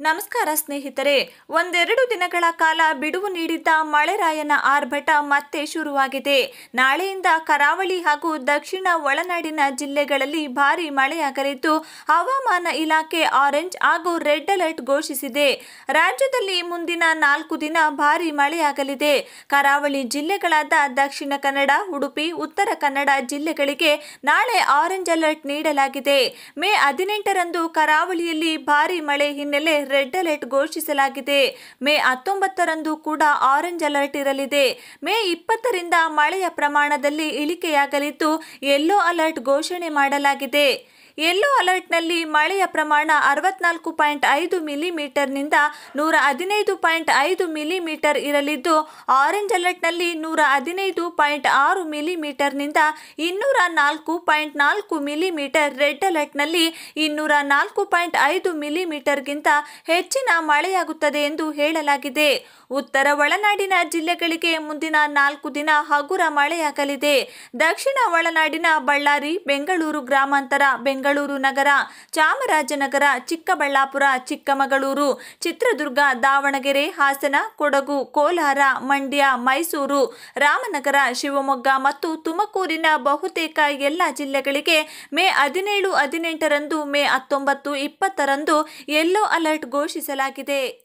ನಮಸ್ಕಾರ ಸ್ನೇಹಿತರೆ, ಒಂದೆರಡು ದಿನಗಳ ಕಾಲ ಬಿಡುವು ನೀಡಿದ್ದ ಮಳೆರಾಯನ ಆರ್ಭಟ ಮತ್ತೆ ಶುರುವಾಗಿದೆ. ನಾಳೆಯಿಂದ ಕರಾವಳಿ ಹಾಗೂ ದಕ್ಷಿಣ ಒಳನಾಡಿನ ಜಿಲ್ಲೆಗಳಲ್ಲಿ ಭಾರೀ ಮಳೆಯಾಗಲಿದ್ದು ಹವಾಮಾನ ಇಲಾಖೆ ಆರೆಂಜ್ ಹಾಗೂ ರೆಡ್ ಅಲರ್ಟ್ ಘೋಷಿಸಿದೆ. ರಾಜ್ಯದಲ್ಲಿ ಮುಂದಿನ ನಾಲ್ಕು ದಿನ ಭಾರೀ ಮಳೆಯಾಗಲಿದೆ ಕರಾವಳಿ ಜಿಲ್ಲೆಗಳಾದ ದಕ್ಷಿಣ ಕನ್ನಡ, ಉಡುಪಿ, ಉತ್ತರ ಕನ್ನಡ ಜಿಲ್ಲೆಗಳಿಗೆ ನಾಳೆ ಆರೆಂಜ್ ಅಲರ್ಟ್ ನೀಡಲಾಗಿದೆ. ಮೇ ಹದಿನೆಂಟರಂದು ಕರಾವಳಿಯಲ್ಲಿ ಭಾರಿ ಮಳೆ ಹಿನ್ನೆಲೆ ರೆಡ್ ಅಲರ್ಟ್ ಘೋಷಿಸಲಾಗಿದೆ. ಮೇ ಹತ್ತೊಂಬತ್ತರಂದು ಕೂಡ ಆರೆಂಜ್ ಅಲರ್ಟ್ ಇರಲಿದೆ. ಮೇ ಇಪ್ಪತ್ತರಿಂದ ಮಳೆಯ ಪ್ರಮಾಣದಲ್ಲಿ ಇಳಿಕೆಯಾಗಲಿದ್ದು, ಯೆಲ್ಲೋ ಅಲರ್ಟ್ ಘೋಷಣೆ ಮಾಡಲಾಗಿದೆ. ಯೆಲ್ಲೋ ಅಲರ್ಟ್ನಲ್ಲಿ ಮಳೆಯ ಪ್ರಮಾಣ ಅರವತ್ನಾಲ್ಕು ಪಾಯಿಂಟ್ ಐದು ಮಿಲಿಮೀಟರ್ನಿಂದ ನೂರ ಹದಿನೈದು ಪಾಯಿಂಟ್ ಐದು ಮಿಲಿಮೀಟರ್ ಇರಲಿದ್ದು, ಆರೆಂಜ್ ಅಲರ್ಟ್ನಲ್ಲಿ ನೂರ ಹದಿನೈದು ಪಾಯಿಂಟ್ ಆರು ಮಿಲಿಮೀಟರ್ನಿಂದ ಇನ್ನೂರ ನಾಲ್ಕು ಪಾಯಿಂಟ್ ನಾಲ್ಕು ಮಿಲಿಮೀಟರ್ ರೆಡ್ ಅಲರ್ಟ್ನಲ್ಲಿ ಇನ್ನೂರ ನಾಲ್ಕು ಪಾಯಿಂಟ್ ಐದು ಮಿಲಿಮೀಟರ್ಗಿಂತ ಹೆಚ್ಚಿನ ಮಳೆಯಾಗುತ್ತದೆ ಎಂದು ಹೇಳಲಾಗಿದೆ. ಉತ್ತರ ಒಳನಾಡಿನ ಜಿಲ್ಲೆಗಳಿಗೆ ಮುಂದಿನ ನಾಲ್ಕು ದಿನ ಹಗುರ ಮಳೆಯಾಗಲಿದೆ. ದಕ್ಷಿಣ ಒಳನಾಡಿನ ಬಳ್ಳಾರಿ, ಬೆಂಗಳೂರು ಗ್ರಾಮಾಂತರ, ಬೆಂಗಳೂರು ನಗರ, ಚಾಮರಾಜನಗರ, ಚಿಕ್ಕಬಳ್ಳಾಪುರ, ಚಿಕ್ಕಮಗಳೂರು, ಚಿತ್ರದುರ್ಗ, ದಾವಣಗೆರೆ, ಹಾಸನ, ಕೊಡಗು, ಕೋಲಾರ, ಮಂಡ್ಯ, ಮೈಸೂರು, ರಾಮನಗರ, ಶಿವಮೊಗ್ಗ ಮತ್ತು ತುಮಕೂರಿನ ಬಹುತೇಕ ಎಲ್ಲ ಜಿಲ್ಲೆಗಳಿಗೆ ಮೇ ಹದಿನೇಳು ಹದಿನೆಂಟರಂದು ಮೇ ಹತ್ತೊಂಬತ್ತು ಇಪ್ಪತ್ತರಂದು ಯೆಲ್ಲೋ ಅಲರ್ಟ್ ಘೋಷಿಸಲಾಗಿದೆ.